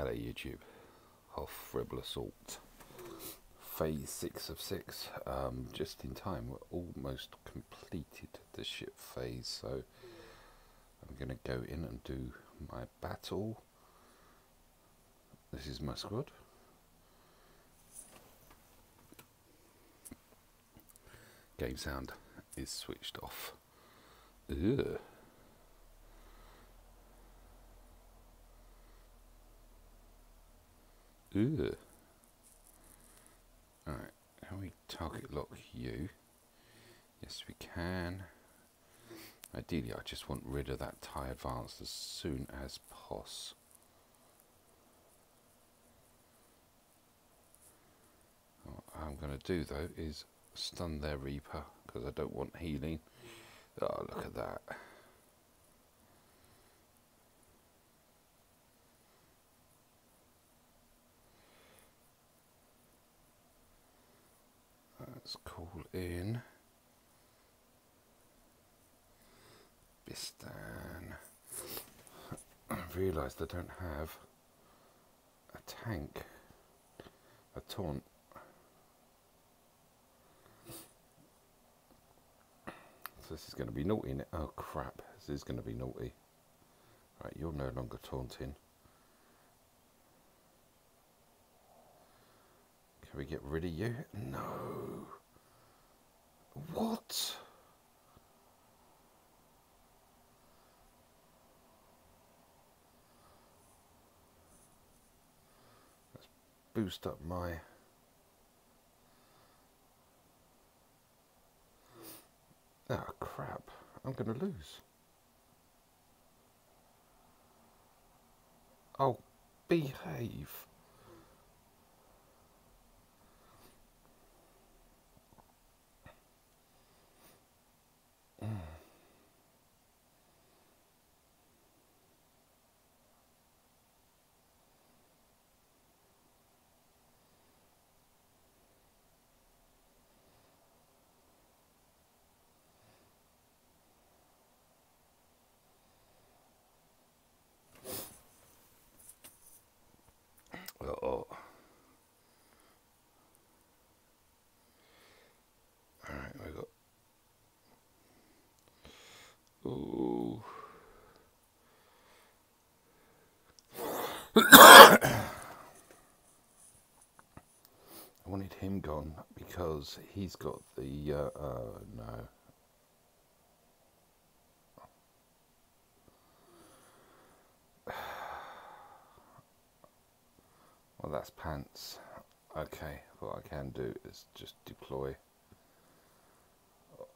Hello YouTube, Hoth Rebel Assault, phase 6 of 6, um, just in time, we're almost completed the ship phase, so I'm going to go in and do my battle. This is my squad. Game sound is switched off. Ugh. Ugh. Alright, can we target lock you? Yes, we can. Ideally, I just want rid of that tie advance as soon as pos. What I'm going to do though is stun their Reaper because I don't want healing. Oh, look at that. Let's call in Bistan. I've realised I don't have a tank, a taunt. So this is going to be naughty. Oh crap, this is going to be naughty. Right, you're no longer taunting. Can we get rid of you? No. What? Let's boost up my... Oh crap, I'm going to lose. Oh, behave. Oh. Alright, we got. Ooh. I wanted him gone because he's got the. Uh, uh, no. Well, that's pants. Okay, what I can do is just deploy.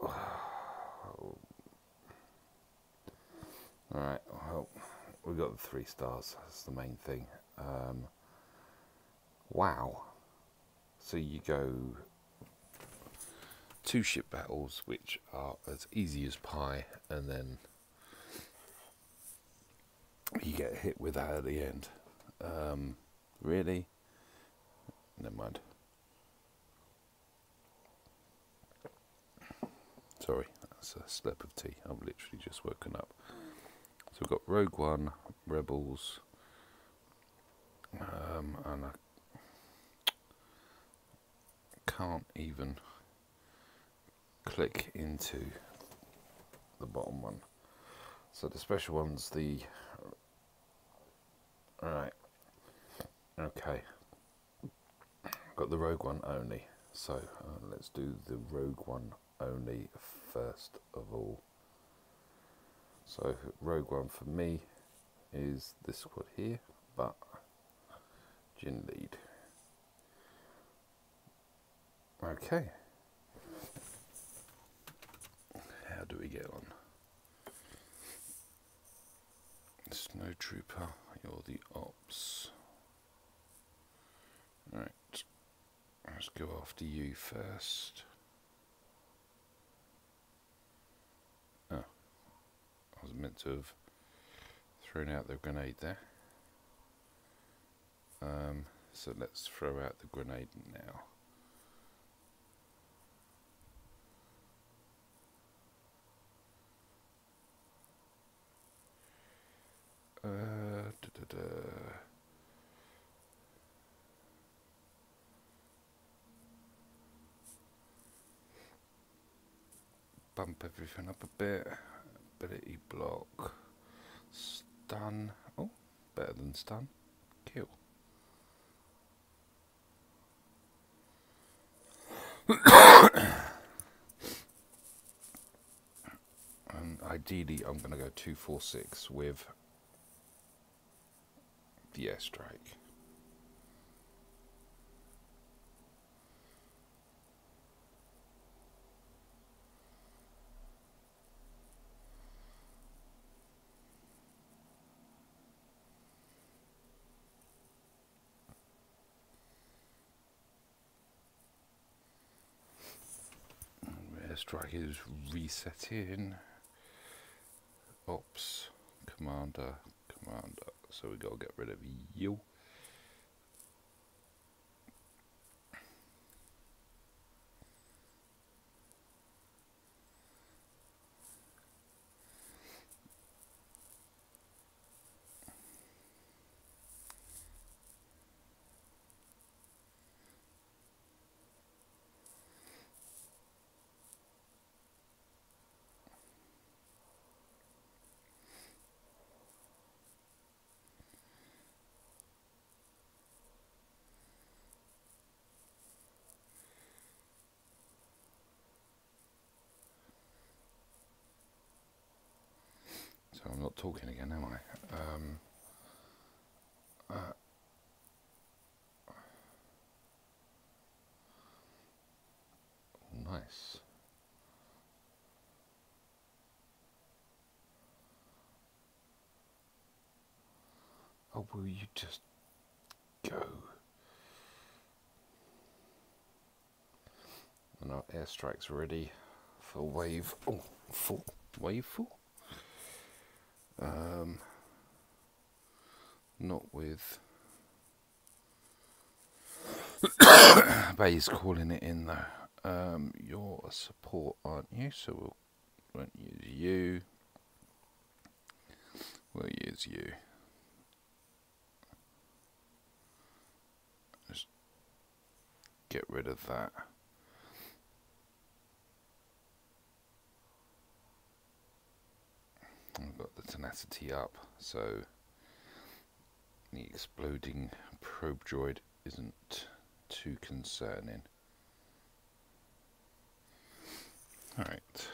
Alright, well, we got the three stars. That's the main thing. Um, wow. So you go two ship battles, which are as easy as pie, and then you get hit with that at the end. Um, Really? Never mind. Sorry, that's a slip of tea. I've literally just woken up. So we've got Rogue One, Rebels, um, and I can't even click into the bottom one. So the special one's the. Alright, Okay, got the Rogue One only. So uh, let's do the Rogue One only first of all. So Rogue One for me is this squad here, but Jyn lead. Okay. How do we get on? Snow Trooper, you're the ops. Right, let's go after you first. meant to have thrown out the grenade there. Um, so let's throw out the grenade now. Uh, da -da -da. Bump everything up a bit. Ability block. Stun. Oh, better than stun. Kill. and ideally, I'm going to go 246 with the airstrike. Strike is resetting. Ops, commander, commander. So we got to get rid of you. So I'm talking again, am I? Um, uh, nice. Oh, will you just go? And our airstrike's ready for wave. Oh, full. Wave full? Um, not with Baze's calling it in though. Um, you're a support, aren't you? So we'll won't use you. We'll use you. Just get rid of that. I've got the tenacity up, so the exploding probe droid isn't too concerning. Alright,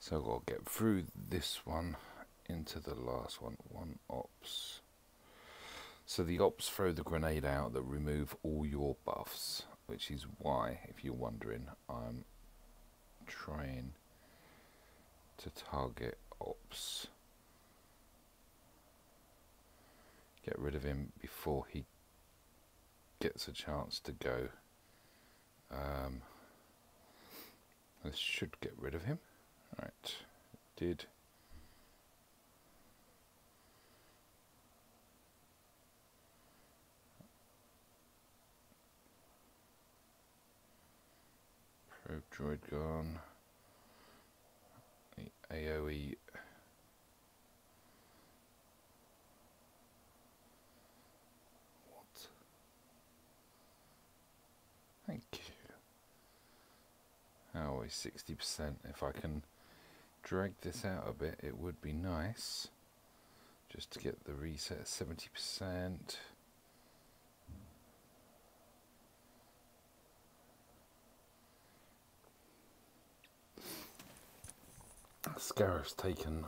so I'll get through this one into the last one. One ops. So the ops throw the grenade out that remove all your buffs, which is why, if you're wondering, I'm trying to target ops. Get rid of him before he gets a chance to go. Um, this should get rid of him. Right, did. Probe droid gone. AoE What? Thank you. Always 60%. If I can drag this out a bit, it would be nice. Just to get the reset 70%. Scarif's taken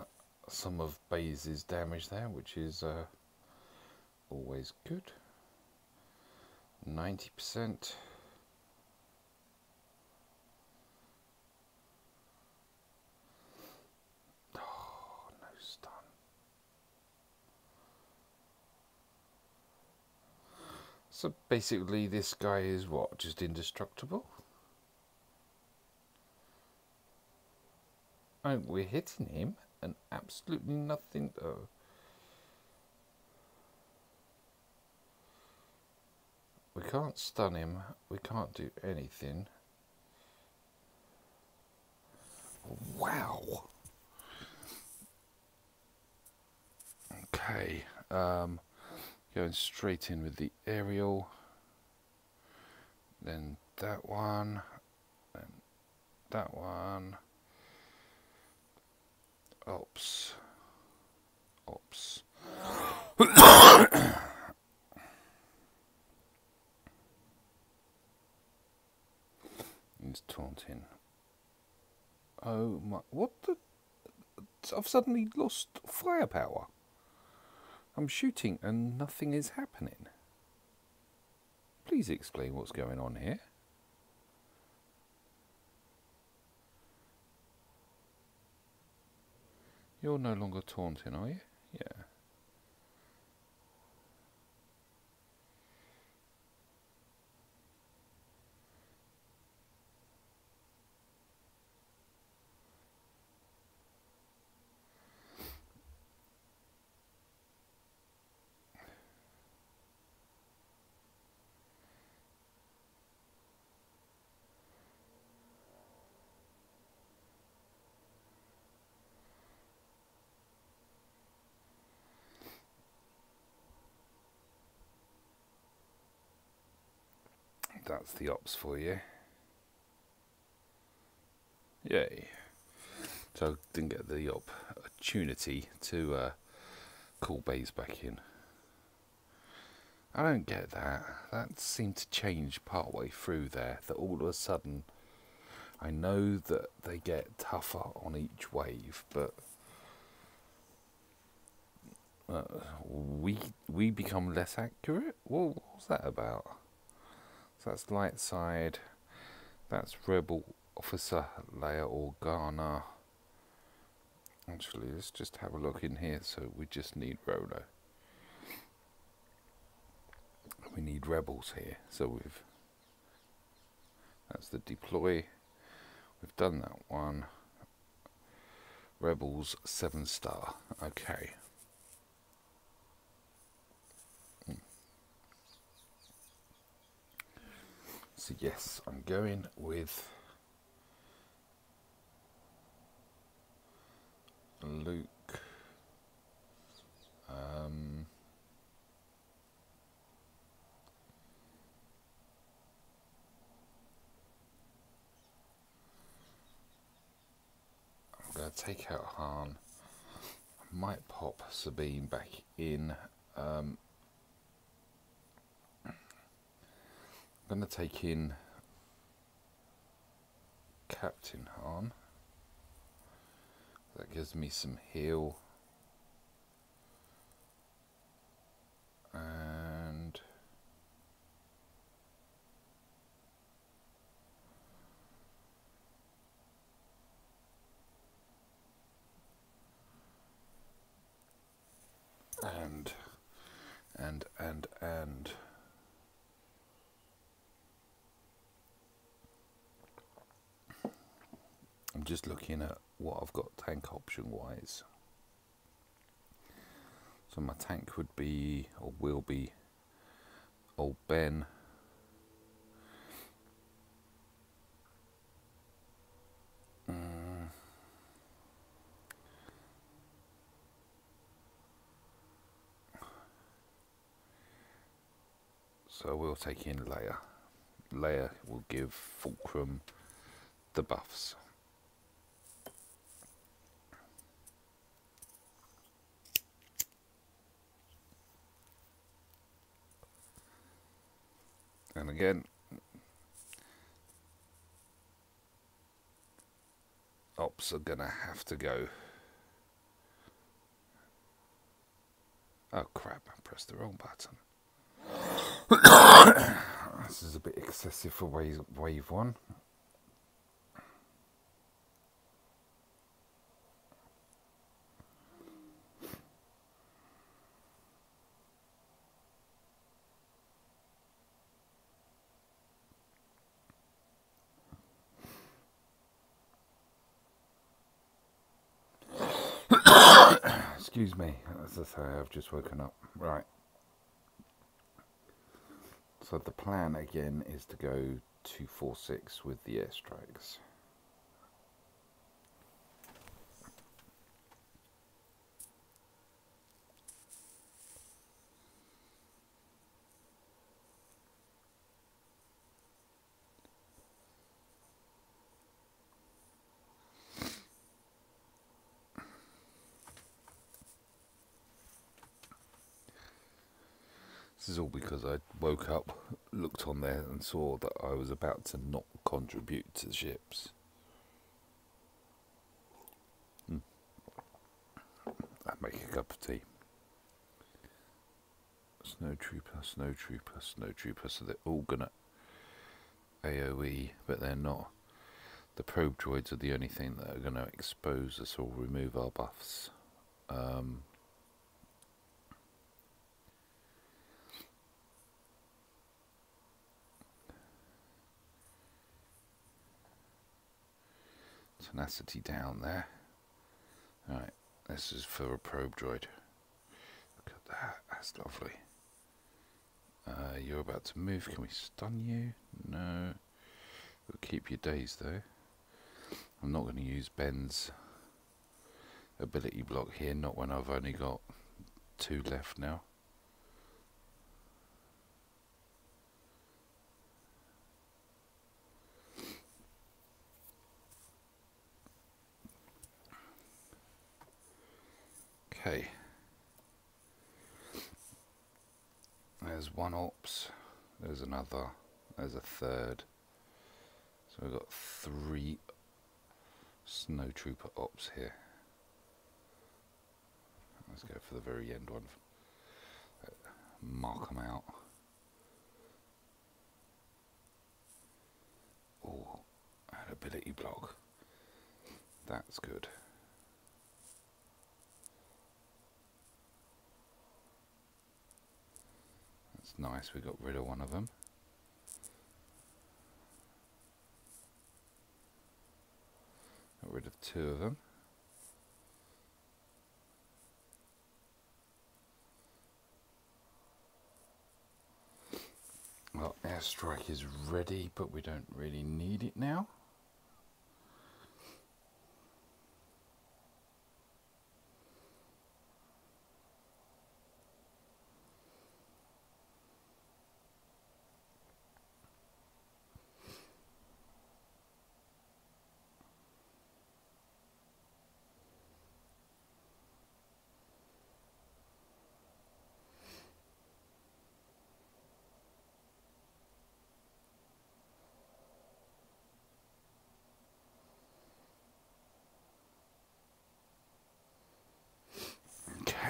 some of Baze's damage there, which is uh, always good. 90%. Oh, no stun. So basically this guy is what, just indestructible? Oh, we're hitting him and absolutely nothing. Oh. We can't stun him. We can't do anything. Wow. Okay. Um, going straight in with the aerial. Then that one. Then that one. Ops. Ops. He's taunting. Oh my! What the? I've suddenly lost firepower. I'm shooting and nothing is happening. Please explain what's going on here. You're no longer taunting, are you? Yeah. That's the ops for you. Yay. So I didn't get the opportunity to uh, call Baze back in. I don't get that. That seemed to change partway through there. That all of a sudden, I know that they get tougher on each wave, but uh, we we become less accurate. What was that about? So that's light side. That's rebel officer Leia Organa. Actually, let's just have a look in here. So we just need Rolo. We need rebels here. So we've that's the deploy. We've done that one. Rebels seven star. Okay. So yes, I'm going with Luke. Um, I'm going to take out Han. I might pop Sabine back in. Um, going to take in Captain Han. That gives me some heal. And and and and and just looking at what I've got tank option wise. So my tank would be, or will be, old Ben. Mm. So we'll take in Leia. Leia will give Fulcrum the buffs. And again, ops are going to have to go. Oh crap, I pressed the wrong button. this is a bit excessive for wave, wave one. Excuse me, as I say, I've just woken up. Right. So the plan again is to go 246 with the airstrikes. This is all because I woke up, on there, and saw that I was about to not contribute to the ships. Hmm. I make a cup of tea. Snow Trooper, Snow Trooper, Snow Trooper. So they're all gonna AoE, but they're not. The probe droids are the only thing that are to expose us or remove our buffs. Um, tenacity down there. Alright, this is for a probe droid. Look at that, that's lovely. Uh, you're about to move, can we stun you? No. We'll keep your daze though. I'm not going to use Ben's ability block here, not when I've only got two left now. Okay. One ops, there's another, there's a third. So we've got three snow trooper ops here. Let's go for the very end one. Mark them out. Oh, an ability block. That's good. That's nice, we got rid of one of them. Got rid of two of them. Well, airstrike is ready, but we don't really need it now.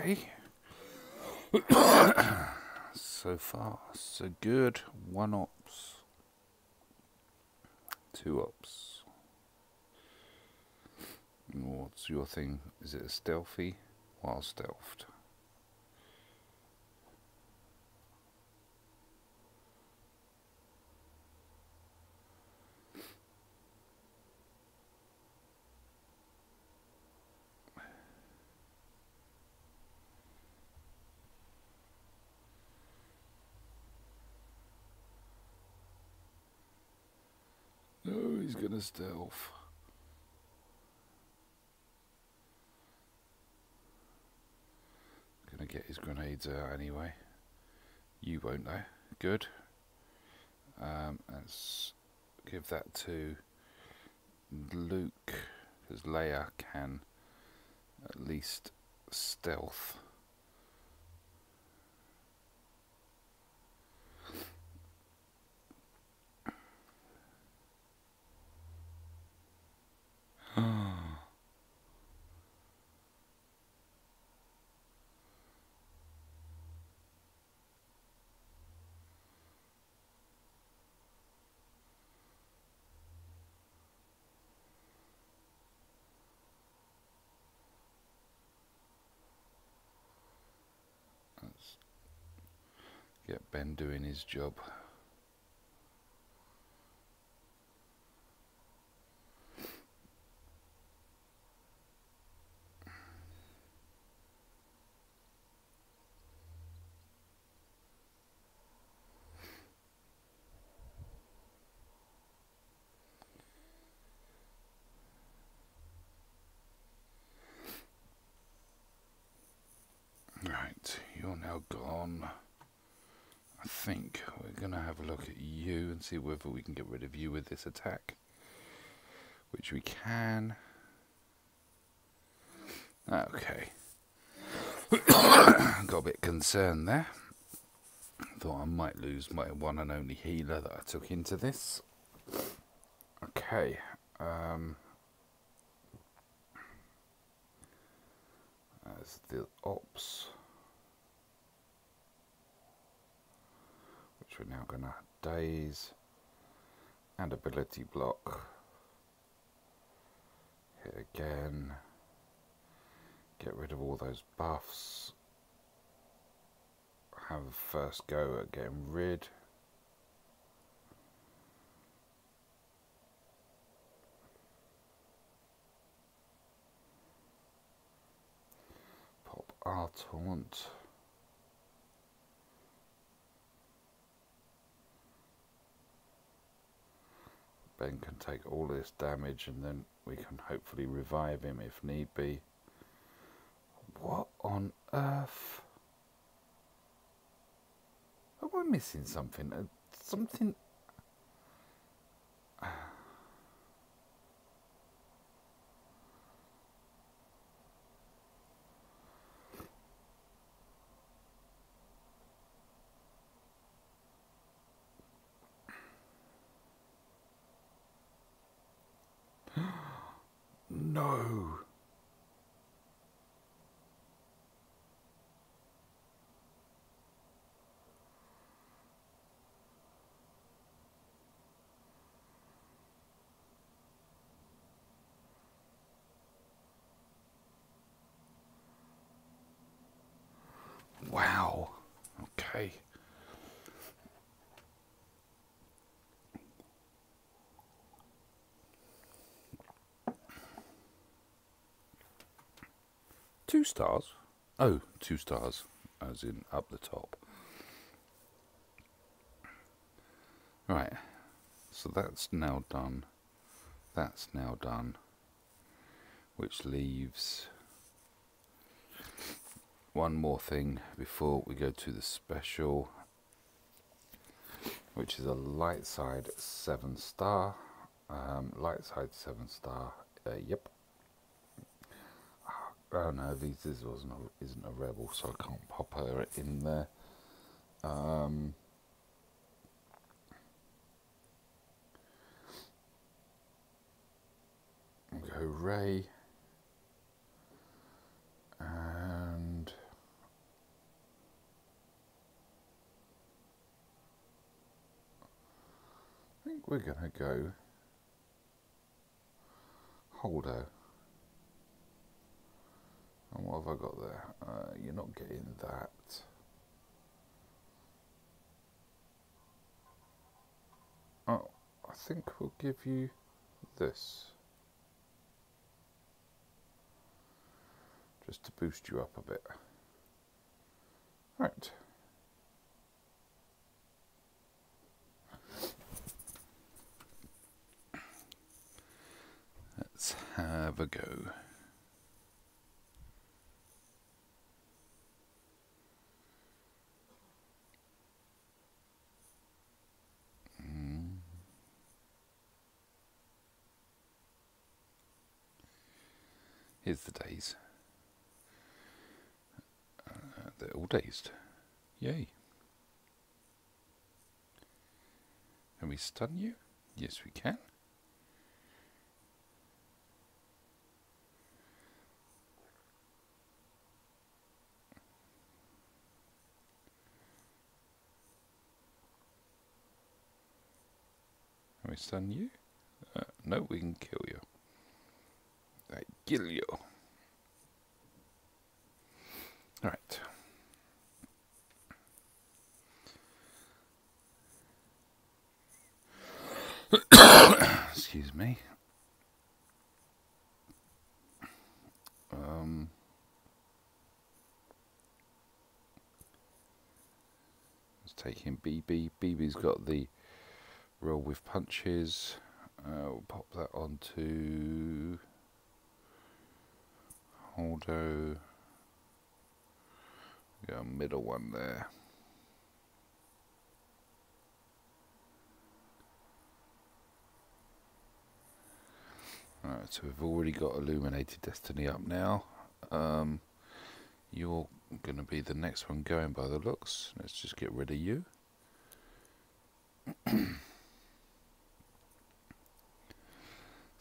Okay. so far, so good. One ops. Two ops. What's your thing? Is it a stealthy? While stealthed. He's gonna stealth. Gonna get his grenades out anyway. You won't though. Good. Um, let's give that to Luke, because Leia can at least stealth. Get Ben doing his job. Right, you're now gone. I think we're going to have a look at you and see whether we can get rid of you with this attack. Which we can. Okay. Got a bit concerned there. thought I might lose my one and only healer that I took into this. Okay. Um, as the ops, which we're now going to daze and ability block. Hit again. Get rid of all those buffs. Have a first go at getting rid. Pop our taunt. Ben can take all this damage and then we can hopefully revive him if need be. What on earth? Am I missing something? Uh, something. no. Wow. Okay. Two stars? Oh, two stars, as in up the top. Right, so that's now done. That's now done. Which leaves one more thing before we go to the special, which is a light side seven star. Um, light side seven star. Uh, yep. Oh no, this, this wasn't a, isn't a rebel, so I can't pop her in there. Um, go Rey. And I think we're going to go Holdo. And what have I got there? Uh, you're not getting that. Oh, I think we'll give you this. Just to boost you up a bit. Right. Let's have a go. Here's the daze. Uh, they're all dazed. Yay. Can we stun you? Yes, we can. Can we stun you? Uh, no, we can kill you. I kill you. Alright. Excuse me. Um, let's take him BB. BB's got the roll with punches. Uh, we'll pop that onto Holdo. Got a middle one there. Alright, so we've already got Illuminated Destiny up now. Um, You're going to be the next one going by the looks. Let's just get rid of you.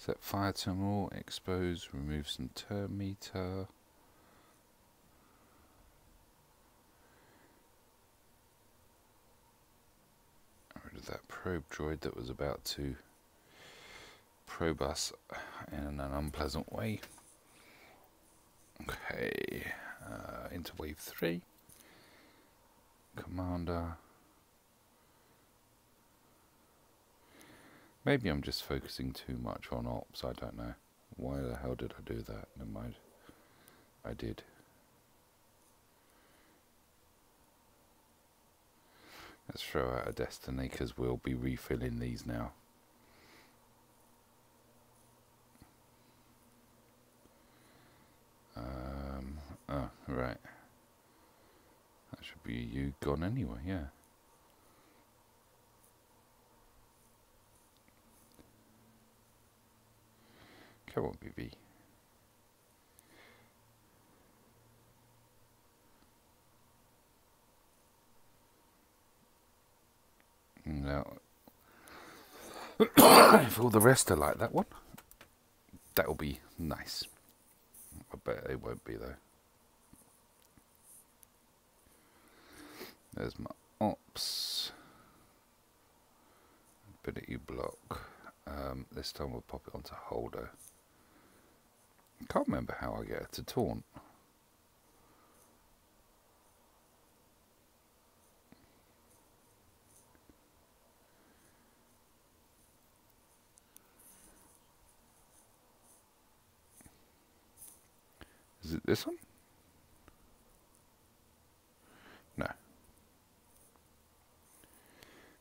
Set fire to terminal, expose, remove some turn meter. Rid of that probe droid that was about to probe us in an unpleasant way. Okay, uh, into wave three. Commander. Maybe I'm just focusing too much on ops, I don't know. Why the hell did I do that? Never mind. I did. Let's throw out a destiny because we'll be refilling these now. Um, oh, right. That should be you gone anyway, yeah. Come on, BB. Now, if all the rest are like that one, that'll be nice. I bet it won't be though. There's my ops. Ability block. Um, this time we'll pop it onto Holdo. Can't remember how I get it to taunt. Is it this one? No.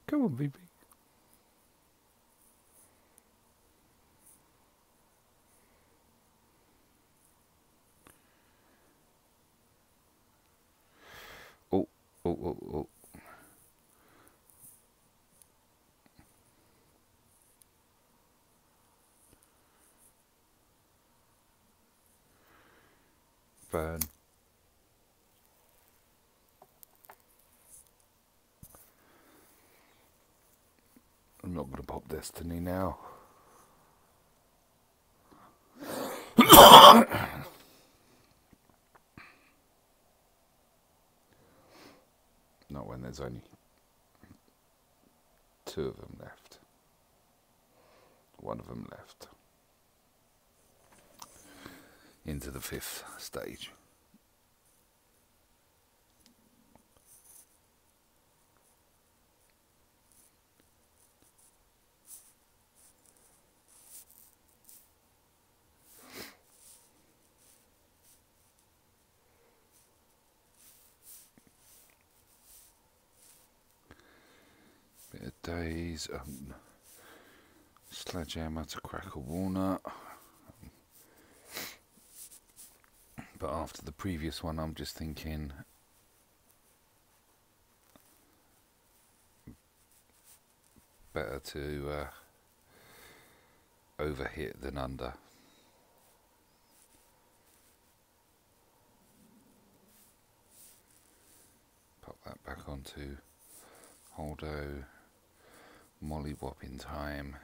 Come on, baby. Oh, oh, oh, oh. Burn. I'm not going to pop Destiny now. not when there's only two of them left. One of them left. Into the fifth stage. Bit of daze, um, sledgehammer to crack a walnut. But after the previous one, I'm just thinking better to uh, overhit than under. Pop that back onto Holdo, Molly Whopping time.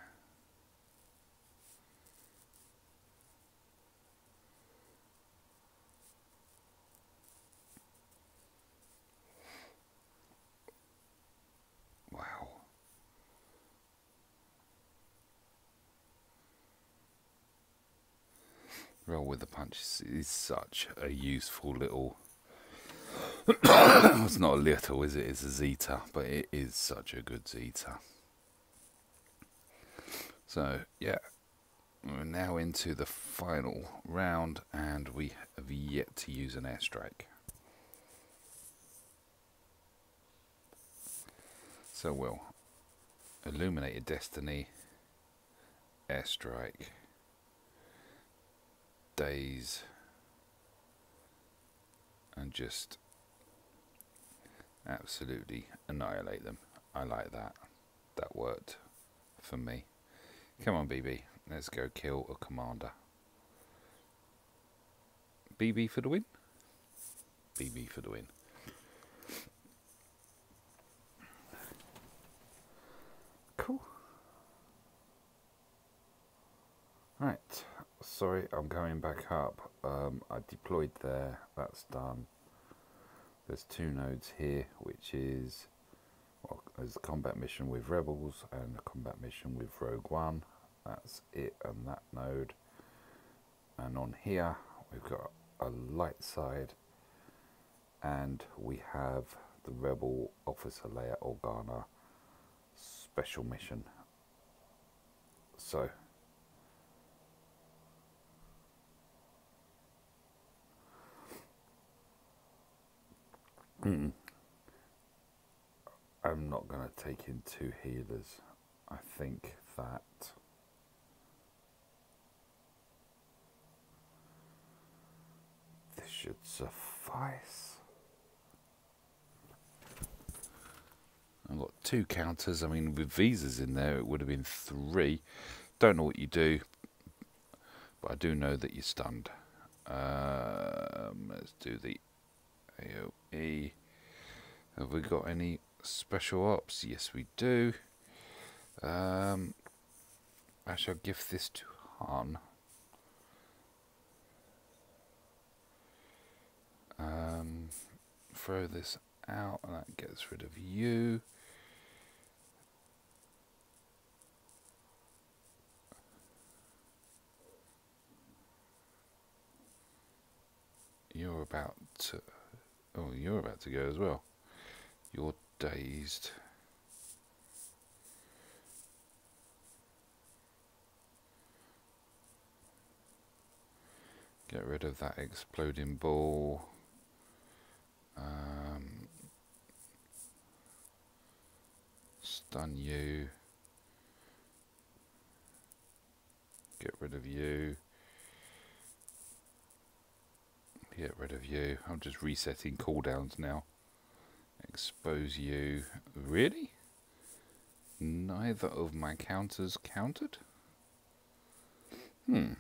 Roll with the punches is such a useful little. it's not a little, is it? It's a zeta, but it is such a good zeta. So, yeah, we're now into the final round, and we have yet to use an airstrike. So we'll illuminate a destiny, airstrike, daze, and just absolutely annihilate them. I like that. That worked for me. Come on, BB. Let's go kill a commander. BB for the win. BB for the win. Cool. Right, sorry, I'm going back up. Um, I deployed there, that's done. There's two nodes here, which is well, there's a combat mission with Rebels and a combat mission with Rogue One. That's it and that node. And on here, we've got a light side, and we have the Rebel Officer Leia Organa special mission. So, I'm not going to take in two healers. I think that this should suffice. I've got two counters. I mean, with Visas in there, it would have been three. Don't know what you do, but I do know that you're stunned. Um, let's do the Have we got any special ops? Yes, we do. Um, I shall give this to Han. Um, throw this out, and that gets rid of you. You're about to. Oh, you're about to go as well. You're dazed. Get rid of that exploding ball. Um, stun you. Get rid of you. Get rid of you. I'm just resetting cooldowns now. Expose you. Really? Neither of my counters countered? Hmm.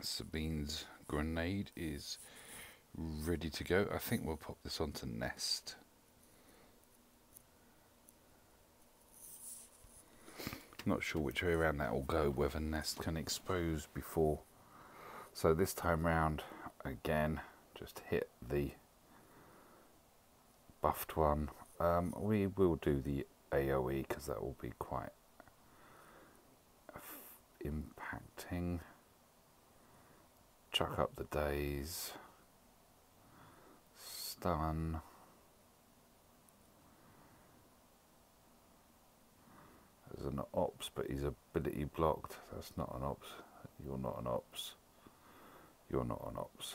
Sabine's grenade is ready to go. I think we'll pop this onto Nest. Not sure which way around that will go, whether Nest can expose before. So this time round, again, just hit the buffed one. Um, we will do the AoE because that will be quite impacting. Chuck up the daze. Stun. There's an ops, but his ability blocked. That's not an ops. You're not an ops. You're not an ops.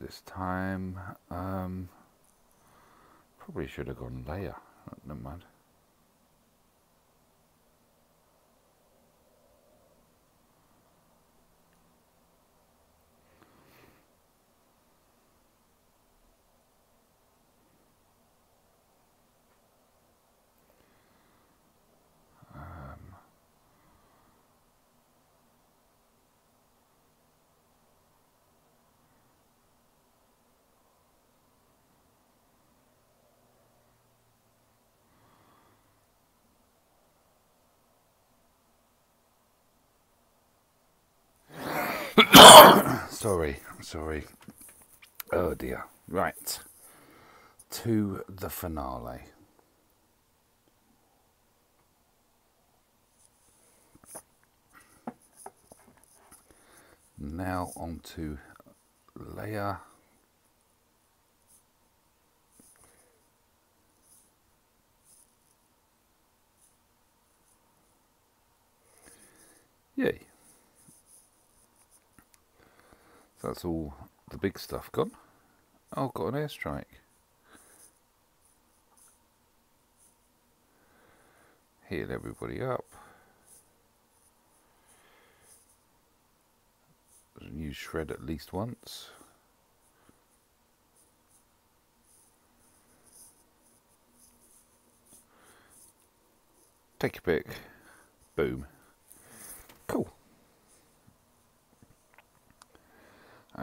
This time, um, probably should have gone Leia. Never mind. Sorry, I'm sorry. Oh dear. Right. To the finale. Now on to Leia. Yay. that's all the big stuff gone. Oh, got an airstrike. Heal everybody up. Use shred at least once. Take a pick. Boom.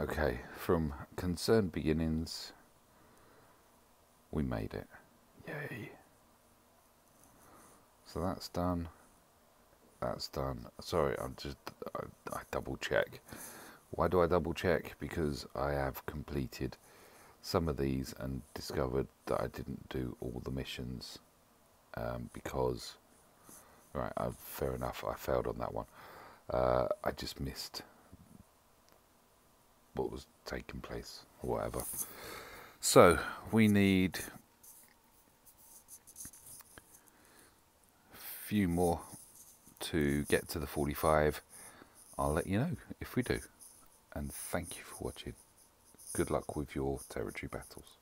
Okay, from concerned beginnings, we made it. Yay. So that's done. That's done. Sorry, I'm just, I, I double check. Why do I double check? Because I have completed some of these and discovered that I didn't do all the missions um, because, right, uh, fair enough, I failed on that one. Uh, I just missed what was taking place or whatever. So we need a few more to get to the 45. I'll let you know if we do. And thank you for watching. Good luck with your territory battles.